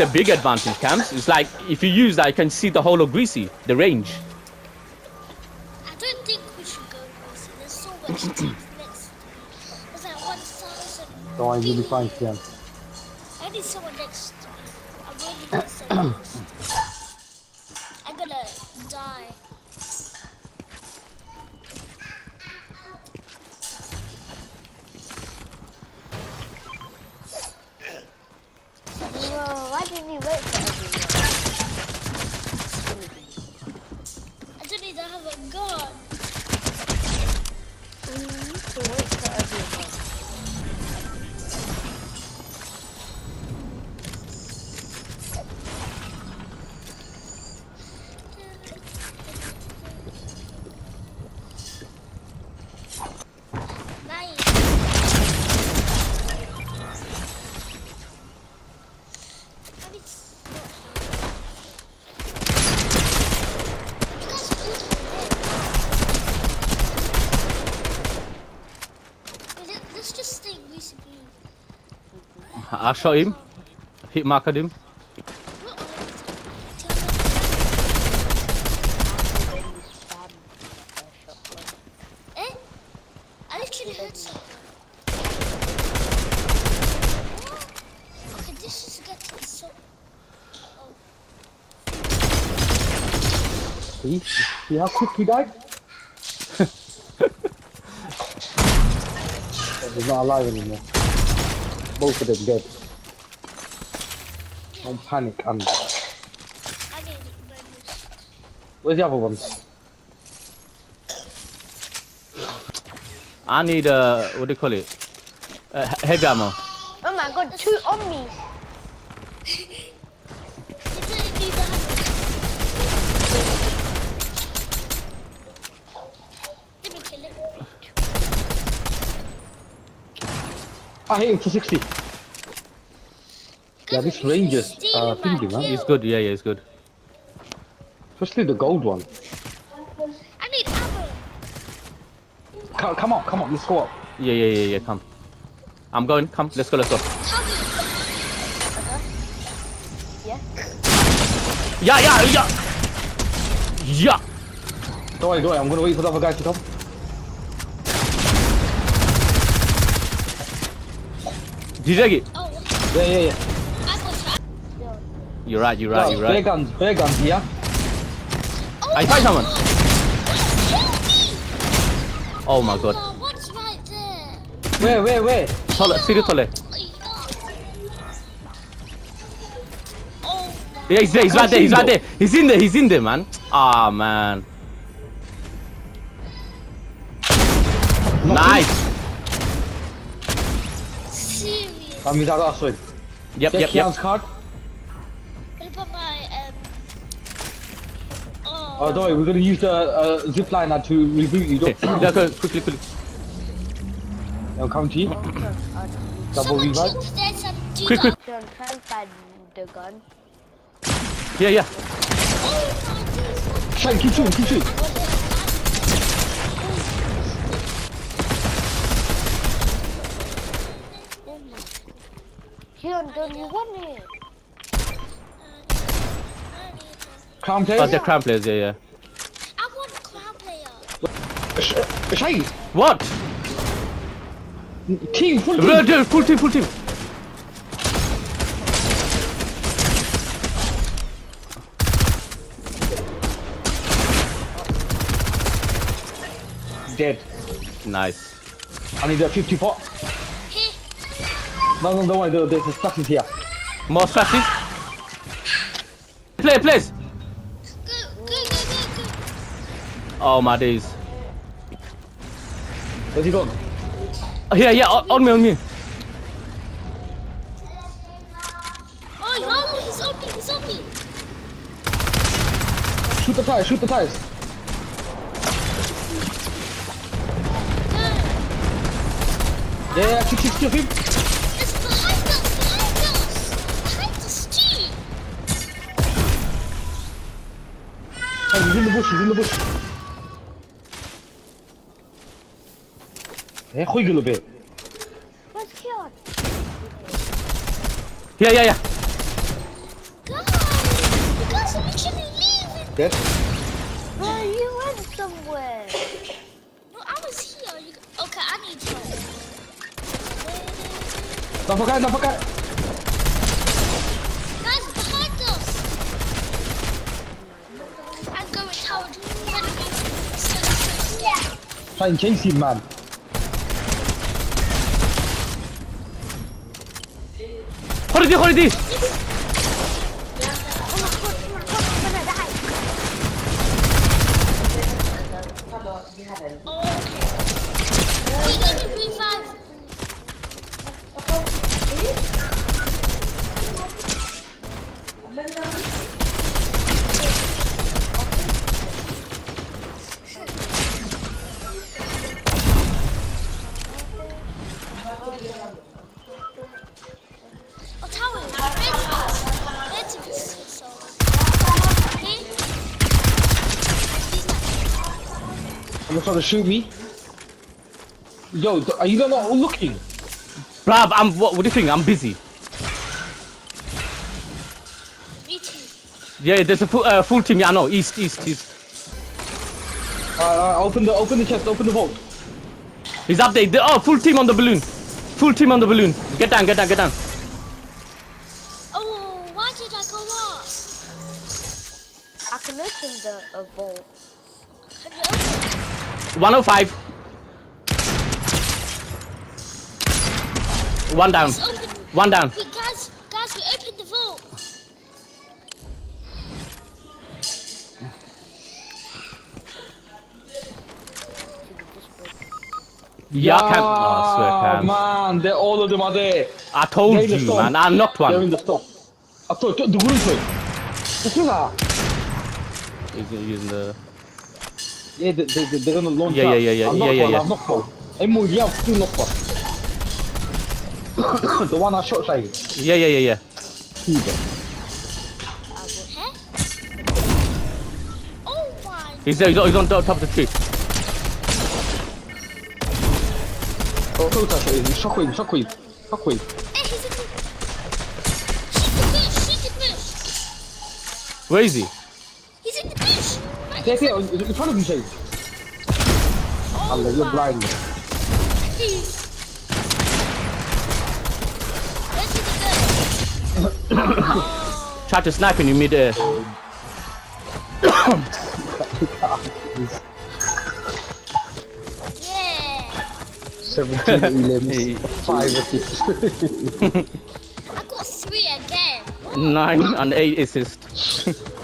is a big advantage, Camps. It's like if you use that, you can see the whole of Greasy, the range. I don't think we should go Greasy. There's so much things next. There's like 1,000. Don't worry, you'll be fine, Kian. I need someone next to me. I'm really I shot him. Hit marked him. What are we Then you stab me with a shotgun. I literally heard something. Okay, this is getting so. See? See how quick he died? He's not alive anymore. Both of them dead. Don't panic, and I need where's the other ones? I need uh, what do you call it? Uh, heavy ammo. Oh my god, two on me. You didn't need that. Let me kill it. I hit him for 60. Yeah, this Rangers uh, thingy, man. It's good. Yeah, yeah, it's good. Especially the gold one. I need ammo. Come, come on, come on, let's go up. Yeah, yeah, yeah, yeah. Come. I'm going. Come. Let's go. Let's go. Yeah. Yeah, yeah, yeah. Yeah. Don't worry, don't worry, I'm gonna wait for the other guys to come. You? Oh, Yeah, yeah, yeah. I got that. You're right. You're right. Right, You're Bear right. guns, bear guns, yeah? Oh I find someone. Oh my god. Oh, what's right there? Where, where, where? Tole, Siri Tole. Oh, Yeah, he's there. He's right there. He's right there. He's in there. He's in there, man. Ah, man. Nice. Serious. That means I got a. Yep, Get yep, yep. Kian's card. What about my um? Oh, Oh, don't worry, we're gonna use the uh, zip liner to reboot you. Okay, Don't yeah, go, quickly, quickly. I'll come to you. Okay, Double someone revive. keep this and do Quick, quick. Don't try and find the gun. Yeah, yeah. Oh my goodness. Shine, keep shooting, keep shooting. Kion, don't you want it? Crown Oh, they're crown players. Yeah, yeah. I want a crown player. Sh- Shine. What? Team, full team. dude, full team, full team. Dead. Nice. I need a 50 pot. Here. No, no, don't worry, there- there's a stuff is here. More strategies. Play, please. Go, go, go, go, go. Oh my days. Where's he gone? Oh, yeah, yeah. On, on me, on me. Oh, he's on me, he's on me. Shoot the tires, shoot the tires. No. Yeah, yeah, shoot, shoot, shoot him. Oh, he's no bush, he's in the bush. É ruim, Gilube. Yeah, yeah, yeah. God, guys, we should leave. Yes. Well, you went somewhere. No, I was here. You... Okay, I need help. Don't forget, don't forget. Yeah. Try and chase him, man. Holiday, holiday. Oh, trying to shoot me. Yo, are you not looking? Bruv, I'm. What, what do you think? I'm busy. Me too. Yeah, there's a full, uh, full team. Yeah, I know. East, east, east. Uh, uh, open the open the chest, open the vault. He's up there. The- Oh, full team on the balloon. Full team on the balloon. Get down, get down, get down. Oh, why did I go up? I can open the a vault. Can you open? 105. One down. Open. One down. Wait, guys, guys, we opened the vault. Yeah, I can. Oh, I swear I can. man, they're all of them are there. I told They're you, man. I knocked They're in one. the store. I thought the room for What's that? He's using the. Yeah, they, they, they, they're gonna launch Yeah, yeah, yeah, yeah, I'm yeah, yeah, one, yeah. I'm not one. I'm more, yeah, I'm still not one. the one I shot Shahid. Yeah, yeah, yeah, yeah. He's there. Huh? Oh my. He's there. He's on, he's on top of the tree. Oh, close that Shahid. Shockwave, shockwave, shockwave. Hey, he's in the. Shoot the shoot the. Where is he? He's in the bush. Right There, there, in front of you, Shahid. Oh Allah, you're my. blind. Please. Where's the girl? Tried to snipe in midair. Yeah. 17 elims, 5 assists. I got three again. Nine and eight assists.